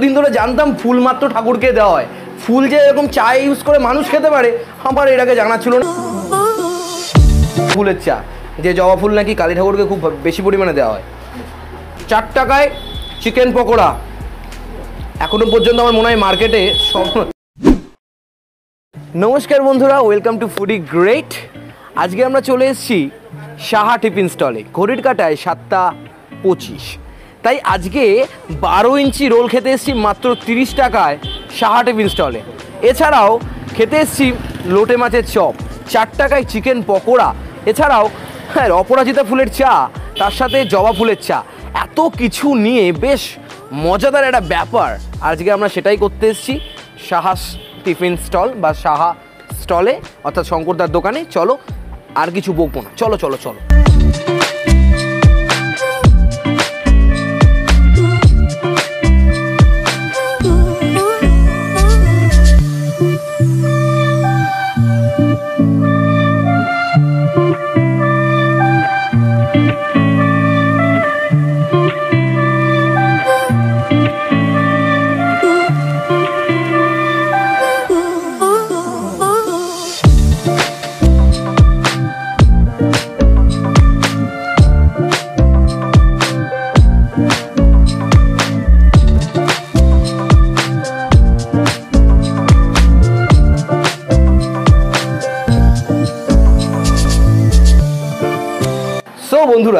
এতদিন ধরে জানতাম ফুল মাত্র ঠাকুরকে দেওয়া হয়। ফুল যে এরকম চা ইউজ করে মানুষ খেতে পারে, আমার এর আগে জানা ছিল না। ফুলের চা, যে জবা ফুল নাকি কালী ঠাকুরকে খুব বেশি পরিমাণে দেওয়া হয়। চার টাকায় চিকেন পকোড়া। এখনও পর্যন্ত আমার মনে হয় মার্কেটে নমস্কার বন্ধুরা ওয়েলকাম টু ফুডি গ্রেট আজকে আমরা চলে এসেছি সাহা টিফিন স্টলে, ঘড়ির কাটায় সাতটা পঁচিশ। তাই আজকে বারো ইঞ্চি রোল খেতে এসেছি মাত্র তিরিশ টাকায় সাহা টিফিন স্টলে। এছাড়াও খেতে এসেছি লোটে মাছের চপ, চার টাকায় চিকেন পকোড়া, এছাড়াও হ্যাঁ অপরাজিতা ফুলের চা, তার সাথে জবা ফুলের চা। এত কিছু নিয়ে বেশ মজাদার একটা ব্যাপার আজকে আমরা সেটাই করতে এসেছি সাহা টিফিন স্টল বা সাহা স্টলে, অর্থাৎ শঙ্করদার দোকানে। চলো, আর কিছু বকবো না। চলো চলো চলো।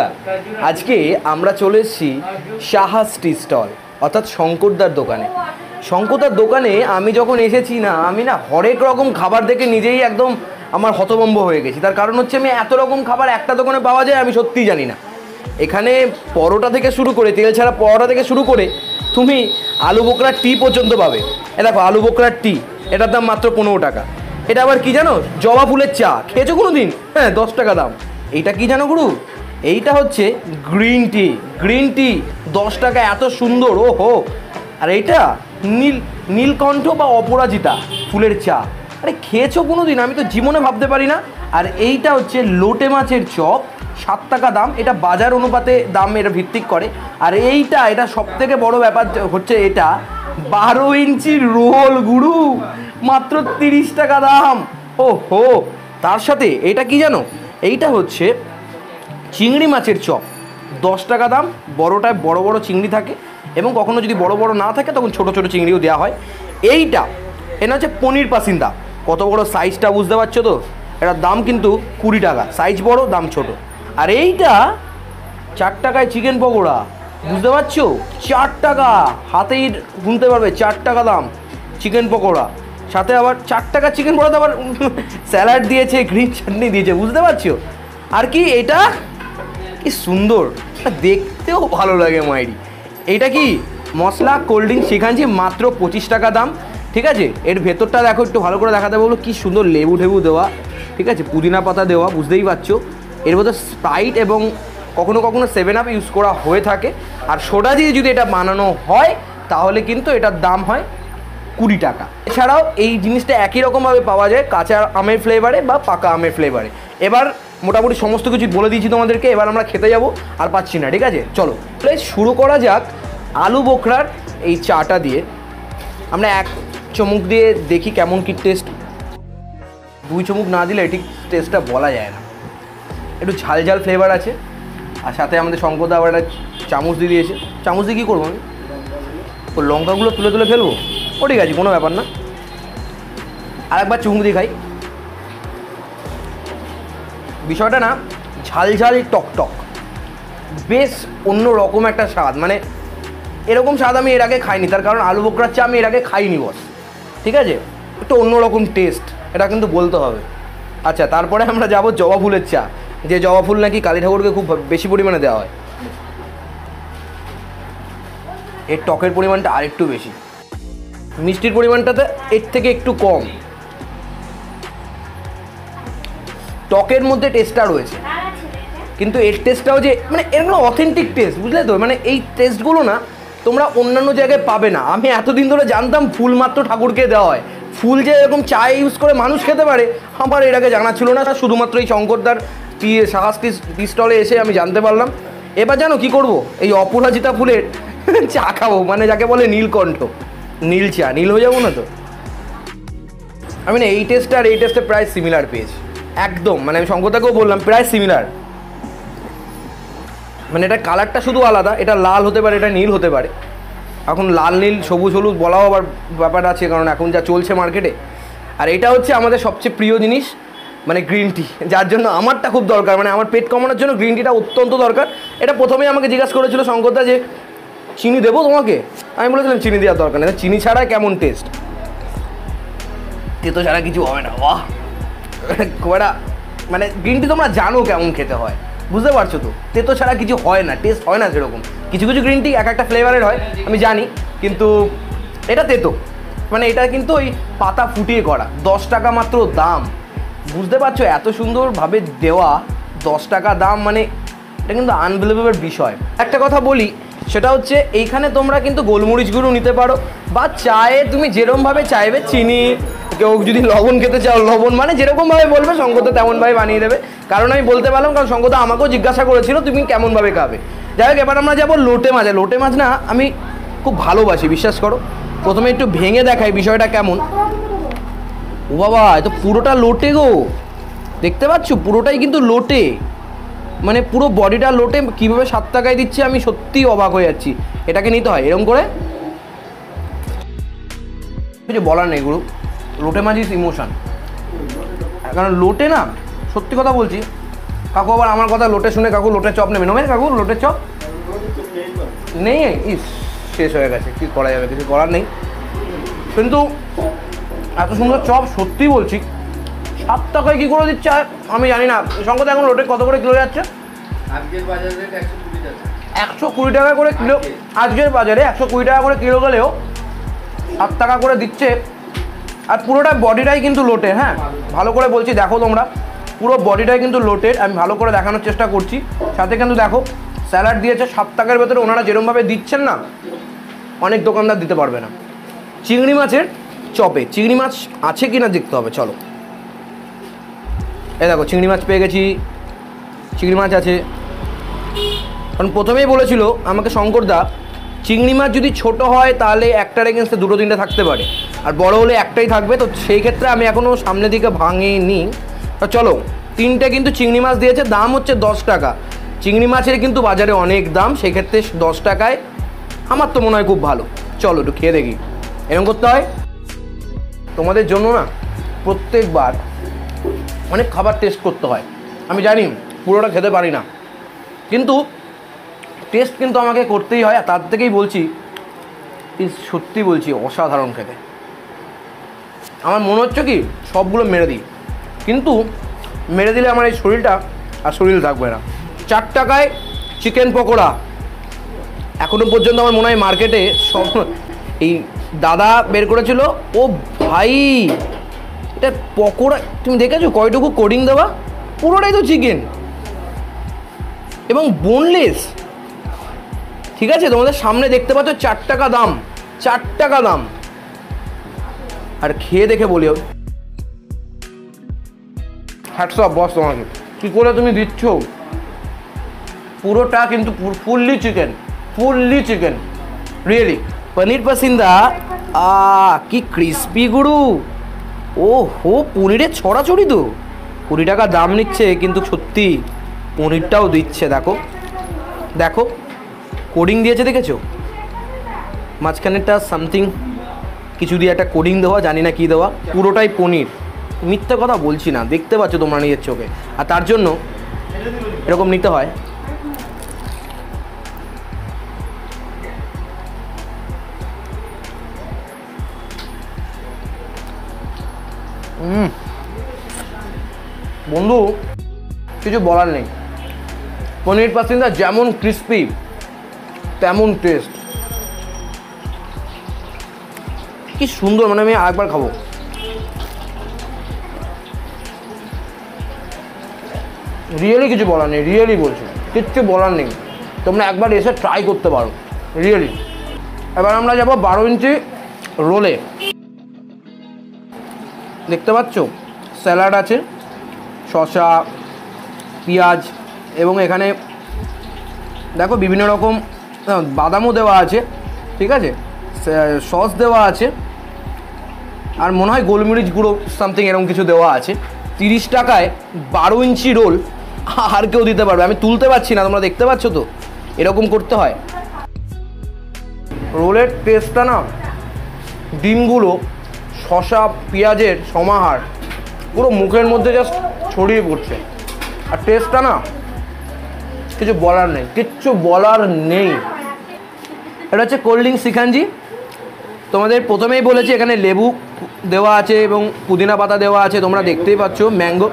বন্ধুরা আজকে আমরা চলে এসেছি সাহা টি স্টল, অর্থাৎ শঙ্করদার দোকানে। শঙ্করদার দোকানে আমি যখন এসেছি না, আমি না হরেক রকম খাবার দেখে নিজেই একদম আমার হতভম্ব হয়ে গেছি। তার কারণ হচ্ছে আমি এত রকম খাবার একটা দোকানে পাওয়া যায়, আমি সত্যিই জানি না। এখানে পরোটা থেকে শুরু করে, তেল ছাড়া পরোটা থেকে শুরু করে তুমি আলু বোকরার টি পর্যন্ত পাবে। এ দেখো, আলু বোকরার টি এটার দাম মাত্র পনেরো টাকা। এটা আবার কি জানো? জবা ফুলের চা। খেয়েছো কোনো দিন হ্যাঁ দশ টাকা দাম। এটা কি জানো গুরু? এইটা হচ্ছে গ্রিন টি। গ্রিন টি দশ টাকা এত সুন্দর ও হো আর এইটা নীল, নীলকণ্ঠ বা অপরাজিতা ফুলের চা। আরে খেয়েছো কোনো দিন আমি তো জীবনে ভাবতে পারি না। আর এইটা হচ্ছে লোটে মাছের চপ, সাত টাকা দাম। এটা বাজার অনুপাতে দাম এটা ভিত্তিক করে। আর এইটা, এটা সব থেকে বড় ব্যাপার হচ্ছে এটা, বারো ইঞ্চি রোল গুরু মাত্র তিরিশ টাকা দাম। ও হো তার সাথে, এটা কি জানো? এইটা হচ্ছে চিংড়ি মাছের চপ। দশ টাকা দাম, বড়টায় বড় বড় চিংড়ি থাকে এবং কখনো যদি বড় বড় না থাকে তখন ছোট ছোট চিংড়িও দেওয়া হয়। এইটা, এটা হচ্ছে পনির পাসিন্দা। কত বড় সাইজটা বুঝতে পারছ তো? এটার দাম কিন্তু কুড়ি টাকা। সাইজ বড়, দাম ছোট। আর এইটা চার টাকায় চিকেন পকোড়া। বুঝতে পারছ? চার টাকা। হাতেই গুনতে পারবে, চার টাকা দাম চিকেন পকোড়া। সাথে আবার চার টাকা চিকেন পকোড়াতে আবার স্যালাড দিয়েছে, গ্রিন চাটনি দিয়েছে, বুঝতে পারছ? আর কি, এটা কি সুন্দর। এটা দেখতেও ভালো লাগে মাইরি। এইটা কি মশলা কোল্ড ড্রিঙ্ক শিখাচ্ছি মাত্র পঁচিশ টাকা দাম, ঠিক আছে? এর ভেতরটা দেখো একটু ভালো করে দেখাতে বলব কি সুন্দর লেবু টেবু দেওয়া, ঠিক আছে? পুদিনা পাতা দেওয়া, বুঝতেই পারছ? এর মধ্যে স্প্রাইট এবং কখনো কখনো সেভেন আপ ইউজ করা হয়ে থাকে। আর সোডা দিয়ে যদি এটা বানানো হয়, তাহলে কিন্তু এটার দাম হয় কুড়ি টাকা। এছাড়াও এই জিনিসটা একই রকমভাবে পাওয়া যায়, কাঁচা আমের ফ্লেভারে বা পাকা আমের ফ্লেভারে এবার মোটামুটি সমস্ত কিছু বলে দিয়েছি তোমাদেরকে, এবার আমরা খেতে যাব আর পাচ্ছি না, ঠিক আছে? চলো, তাহলে শুরু করা যাক আলু বোখরার এই চাটা দিয়ে। আমরা এক চমুক দিয়ে দেখি কেমন কি টেস্ট দুই চমুক না দিলে ঠিক টেস্টটা বলা যায় না। একটু ঝাল ঝাল ফ্লেভার আছে। আর সাথে আমাদের শঙ্করদা আবার একটা চামচ দিয়ে দিয়েছে। চামচ দিয়ে কী করব আমি? ও লঙ্কাগুলো তুলে তুলে ফেলব? ও ঠিক আছে, কোনো ব্যাপার না। আর একবার চুমুক দিয়ে খাই। বিষয়টা না, ঝাল ঝাল টক টক। বেশ অন্য রকম একটা স্বাদ মানে এরকম স্বাদ আমি এর আগে খাইনি, তার কারণ আলু বোকরার চা আমি এর আগে খাইনি, বস। ঠিক আছে? একটু অন্যরকম টেস্ট এটা কিন্তু বলতে হবে। আচ্ছা তারপরে আমরা যাব জবা ফুলের চা, যে জবা ফুল নাকি কালী ঠাকুরকে খুব বেশি পরিমাণে দেওয়া হয়। এর টকের পরিমাণটা আরেকটু বেশি। মিষ্টির পরিমাণটাতে এর থেকে একটু কম। টকের মধ্যে টেস্টটা রয়েছে। কিন্তু এর টেস্টটাও যে মানে এরগুলো অথেন্টিক টেস্ট বুঝলে তো? মানে এই টেস্টগুলো না, তোমরা অন্যান্য জায়গায় পাবে না। আমি এতদিন ধরে জানতাম ফুল মাত্র ঠাকুরকে দেওয়া হয়। ফুল যে এরকম চায়ে ইউজ করে মানুষ খেতে পারে, আমার এর আগে জানা ছিল না। শুধুমাত্র এই শঙ্করদার সাহস টি স্টলে এসে আমি জানতে পারলাম। এবার জানো কি করব? এই অপরাজিতা ফুলের চা খাব মানে যাকে বলে নীলকণ্ঠ। নীল চা, নীল হয়ে যাব না তো? আমি না এই টেস্টটা আর এই টেস্টে প্রায় সিমিলার পেয়েছি। একদম মানে আমি শঙ্করদাকেও বললাম, প্রায় সিমিলার মানে এটা কালারটা শুধু আলাদা, এটা লাল হতে পারে, এটা নীল হতে পারে। এখন লাল, নীল, সবুজ, হলুদ বলাও আবার ব্যাপার আছে, কারণ এখন যা চলছে মার্কেটে আর এটা হচ্ছে আমাদের সবচেয়ে প্রিয় জিনিস মানে গ্রিন টি যার জন্য আমারটা খুব দরকার মানে আমার পেট কমানোর জন্য গ্রিন টিটা অত্যন্ত দরকার। এটা প্রথমেই আমাকে জিজ্ঞাসা করেছিল শঙ্করদা যে চিনি দেবো তোমাকে? আমি বলেছিলাম চিনি দেওয়ার দরকার নেই। চিনি ছাড়া কেমন টেস্ট তেতো ছাড়া কিছু হবে না বাহ। খুব একটা মানে গ্রিন টি তোমরা জানো কেমন খেতে হয়। বুঝতে পারছ তো? তেতো ছাড়া কিছু হয় না টেস্ট হয় না সেরকম। কিছু কিছু গ্রিন টি এক একটা ফ্লেভারের হয় আমি জানি কিন্তু এটা তেতো। মানে এটা কিন্তু ওই পাতা ফুটিয়ে করা দশ টাকা মাত্র দাম। বুঝতে পারছ? এত সুন্দরভাবে দেওয়া দশ টাকা দাম মানে এটা কিন্তু আনবিলিভেবল বিষয়। একটা কথা বলি সেটা হচ্ছে এইখানে তোমরা কিন্তু গোলমরিচ গুঁড়ো নিতে পারো বা চায়ে তুমি যেরমভাবে চাইবে চিনি, কেউ যদি লবণ খেতে চাও, লবণ মানে যেরকমভাবে বলবে শঙ্করদা তেমনভাবে বানিয়ে দেবে। কারণ আমি বলতে পারলাম, কারণ শঙ্করদা আমাকেও জিজ্ঞাসা করেছিল তুমি কেমনভাবে খাবে। যাই হোক, এবার আমরা যাব লোটে মাছে। লোটে মাছ না আমি খুব ভালোবাসি, বিশ্বাস করো। প্রথমে একটু ভেঙে দেখাই বিষয়টা কেমন। ও বাবা, এ তো পুরোটা লোটে গো। দেখতে পাচ্ছ? পুরোটাই কিন্তু লোটে। মানে পুরো বডিটা লোটে কীভাবে সাত টাকায় দিচ্ছে আমি সত্যিই অবাক হয়ে যাচ্ছি। এটাকে নিতে হয়, এরকম করে। কিছু বলার নেই গুরু, লোটে মাছ ইস ইমোশন কারণ লোটে না, সত্যি কথা বলছি, কাকু আবার আমার কথা লোটে শুনে কাকু লোটে চপ নেবে। নেবেন কাকু, লোটে চপ? নেই, ইস, শেষ হয়ে গেছে, কি করা যাবে, কিছু করার নেই। কিন্তু এত সুন্দর চপ সত্যি বলছি সাত টাকায় কী করে দিচ্ছে আর আমি জানি না। সঙ্গত এখন লোটে কত করে কিলো যাচ্ছে? আজকের বাজার রেট একশো কুড়ি টাকা একশো কুড়ি টাকা করে কিলো। আজকের বাজারে একশো কুড়ি টাকা করে কিলো গেলেও সাত টাকা করে দিচ্ছে। আর পুরোটা বডিটাই কিন্তু লোটের হ্যাঁ? ভালো করে বলছি দেখো তোমরা। পুরো বডিটাই কিন্তু লোটের আমি ভালো করে দেখানোর চেষ্টা করছি। সাথে কিন্তু দেখো স্যালাড দিয়েছে সাত টাকার ভেতরে ওনারা যেরমভাবে দিচ্ছেন না অনেক দোকানদার দিতে পারবে না। চিংড়ি মাছের চপে। চিংড়ি মাছ আছে কি না দেখতে হবে চলো। এই দেখো, চিংড়ি মাছ পেয়ে গেছি। চিংড়ি মাছ আছে। কারণ প্রথমেই বলেছিল আমাকে শঙ্করদা চিংড়ি মাছ যদি ছোট হয় তাহলে একটার এগেনস্টে দুটো, তিনটে থাকতে পারে। আর বড় হলে একটাই থাকবে, তো সেই ক্ষেত্রে আমি এখনও সামনের দিকে ভাঙিনি। তো চলো, তিনটে কিন্তু চিংড়ি মাছ দিয়েছে, দাম হচ্ছে দশ টাকা। চিংড়ি মাছের কিন্তু বাজারে অনেক দাম সেক্ষেত্রে দশ টাকায় আমার তো মনে হয় খুব ভালো। চলো, একটু খেয়ে দেখি। এরকম করতে হয়? তোমাদের জন্য না, প্রত্যেকবার অনেক খাবার টেস্ট করতে হয়। আমি জানি পুরোটা খেতে পারি না। কিন্তু টেস্ট কিন্তু আমাকে করতেই হয়, আর তার থেকেই বলছি সত্যি বলছি, অসাধারণ খেতে। আমার মনে হচ্ছে কি, সবগুলো মেরে দিই। কিন্তু মেরে দিলে আমার এই শরীরটা আর শরীর থাকবে না। চার টাকায় চিকেন পকোড়া। এখনও পর্যন্ত আমার মনে হয় মার্কেটে সব এই দাদা বের করেছিল। ও ভাই! এটা পকোড়া, তুমি দেখেছ কয়টুকু কোডিং দেওয়া? পুরোটাই তো চিকেন এবং বোনলেস ঠিক আছে, তোমাদের সামনে দেখতে পাচ্ছ চার টাকা দাম, চার টাকা দাম। আর খেয়ে দেখে বলিও। হ্যাটসঅপ বস তোমাকে। কী করে তুমি দিচ্ছ? পুরোটা কিন্তু fully chicken fully chicken really paneer pasanda? আ কি ক্রিস্পি গুরু। ও হো পনিরের ছড়াছড়ি তো। কুড়ি টাকা দাম নিচ্ছে, কিন্তু সত্যি পনিরটাও দিচ্ছে, দেখো। দেখো কোডিং দিয়েছে, দেখেছ? মাঝখানেরটা সামথিং কিছু দিয়ে একটা কোডিং দেওয়া, জানি না কী দেওয়া, পুরোটাই পনির। মিথ্যে কথা বলছি না, দেখতে পাচ্ছ তোমরা নিজের চোখে। আর তার জন্য এরকম নিতে হয়। বন্ধু, কিছু বলার নেই। পনির পাসিন্দা যেমন ক্রিস্পি তেমন টেস্ট কি সুন্দর মানে আমি আরেকবার খাব। রিয়েলি কিছু বলার নেই রিয়েলি বলছি। কিচ্ছু বলার নেই। তোমরা একবার এসে ট্রাই করতে পারো। রিয়েলি এবার আমরা যাব বারো ইঞ্চি রোলে। দেখতে পাচ্ছ? স্যালাড আছে। শসা, পেঁয়াজ এবং এখানে দেখো বিভিন্ন রকম বাদামও দেওয়া আছে, ঠিক আছে? সস দেওয়া আছে, আর মনে হয় গোলমরিচ গুঁড়ো সামথিং এরকম কিছু দেওয়া আছে। তিরিশ টাকায় বারো ইঞ্চি রোল, আর কেউ দিতে পারবে। আমি তুলতে পারছি না, তোমরা দেখতে পাচ্ছ তো? এরকম করতে হয়। রোলের টেস্টটা না, ডিমগুলো, শসা, পেঁয়াজের সমাহার, পুরো মুখের মধ্যে জাস্ট ছড়িয়ে পড়ছে। আর টেস্টটা না কিছু বলার নেই, কিচ্ছু বলার নেই। এটা হচ্ছে কোল্ড ড্রিঙ্ক শিখানজি। তোমাদের প্রথমেই বলেছি, এখানে লেবু দেওয়া আছে এবং পুদিনা পাতা দেওয়া আছে, তোমরা দেখতেই পাচ্ছ ম্যাঙ্গো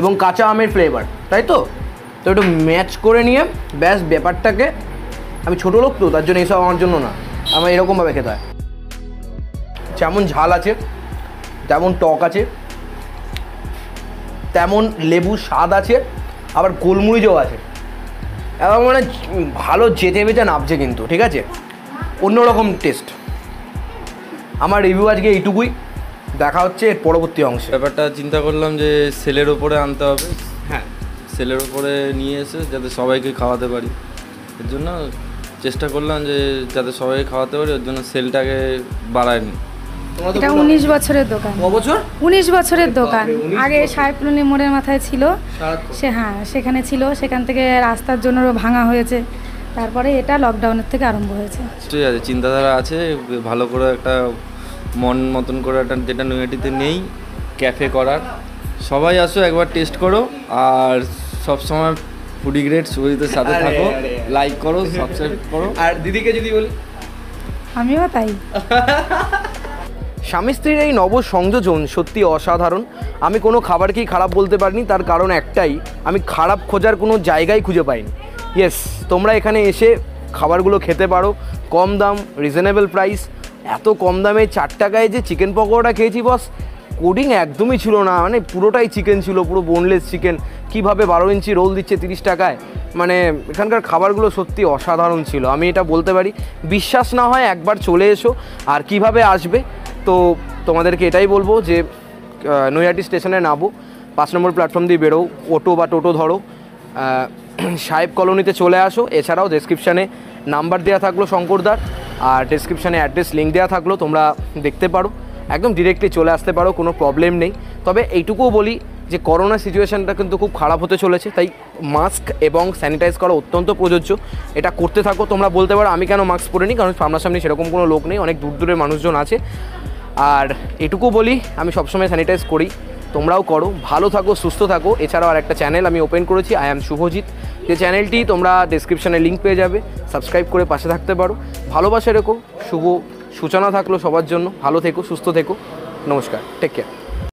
এবং কাঁচা আমের ফ্লেভার তাই তো? তো একটু ম্যাচ করে নিয়ে, ব্যাস ব্যাপারটাকে, আমি ছোটো লোক তো, তার জন্য এইসব আমার জন্য না, আমার এরকমভাবে খেতে হয়। যেমন ঝাল আছে, তেমন টক আছে তেমন লেবু স্বাদ আছে আবার গোলমরিচও আছে। এবং মানে ভালো যেতে বেঁচে নামছে কিন্তু ঠিক আছে? অন্যরকম টেস্ট আমার রিভিউ আজকে এইটুকুই। দেখা হচ্ছে এর পরবর্তী অংশে। ব্যাপারটা চিন্তা করলাম যে সেলের ওপরে আনতে হবে। হ্যাঁ। সেলের ওপরে নিয়ে এসে যাতে সবাইকে খাওয়াতে পারি। এর জন্য চেষ্টা করলাম যে যাতে সবাইকে খাওয়াতে পারি ওর জন্য সেলটাকে বাড়ায়নি এটা উনিশ বছরের দোকান। বছর? উনিশ বছরের দোকান। আগে। সাহেবলুনি মোড়ের মাথায় ছিল। সে হ্যাঁ সেখানে ছিল। সেখান থেকে রাস্তার জন্য ভাঙা হয়েছে। তারপরে এটা লকডাউনের থেকে আরম্ভ হয়েছে। ঠিক আছে চিন্তাধারা আছে। ভালো করে একটা মন মতন করে একটা যেটা নৈহাটিতে নেই ক্যাফে করার। সবাই আসো একবার টেস্ট করো। আর সব সময় ফুডি গ্রেড সুবিধার সাথে থাকো। লাইক করো সাবস্ক্রাইব করো। আর দিদিকে যদি বলি আমিও তাই। স্বামী স্ত্রীর এই নব সংযোজন সত্যি অসাধারণ। আমি কোনো খাবারকেই খারাপ বলতে পারিনি, তার কারণ একটাই, আমি খারাপ খোঁজার কোনো জায়গায় খুঁজে পাইনি। ইয়েস তোমরা এখানে এসে খাবারগুলো খেতে পারো, কম দাম রিজনেবল প্রাইস এত কম দামে চার টাকায় যে চিকেন পকোড়া খেয়েছি বস কোডিং একদমই ছিল না। মানে পুরোটাই চিকেন ছিল, পুরো বোনলেস চিকেন কীভাবে বারো ইঞ্চি রোল দিচ্ছে তিরিশ টাকায়? মানে এখানকার খাবারগুলো সত্যি অসাধারণ ছিল। আমি এটা বলতে পারি। বিশ্বাস না হয় একবার চলে এসো, আর কীভাবে আসবে? তো তোমাদেরকে এটাই বলব যে নৈহাটি স্টেশনে নামো, পাঁচ নম্বর প্ল্যাটফর্ম দিয়ে বেরো অটো বা টোটো ধরো সাহেব কলোনিতে চলে আসো, এছাড়াও ডেসক্রিপশানে নাম্বার দেওয়া থাকল শঙ্করদার, আর ডেসক্রিপশানে অ্যাড্রেস লিঙ্ক দেওয়া থাকল, তোমরা দেখতে পারো, একদম ডিরেক্টলি চলে আসতে পারো, কোনো প্রবলেম নেই। তবে এইটুকুও বলি যে করোনা সিচুয়েশনটা কিন্তু খুব খারাপ হতে চলেছে, তাই মাস্ক এবং স্যানিটাইজ করা অত্যন্ত প্রযোজ্য। এটা করতে থাকো, তোমরা বলতে পারো, আমি কেন মাস্ক পরিনি কারণ সামনাসামনি সেরকম কোনো লোক নেই, অনেক দূর দূরের মানুষজন আছে। আর এটুকু বলি, আমি সবসময় স্যানিটাইজ করি। তোমরাও করো, ভালো থাকো, সুস্থ থাকো। এছাড়াও আর একটা চ্যানেল আমি ওপেন করেছি আই অ্যাম শুভজিৎ যে চ্যানেলটি তোমরা ডিসক্রিপশানে লিঙ্ক পেয়ে যাবে সাবস্ক্রাইব করে পাশে থাকতে পারো। ভালোবাসা রেখো, শুভ সূচনা থাকল সবার জন্য। ভালো থেকো, সুস্থ থেকো। নমস্কার টেক কেয়ার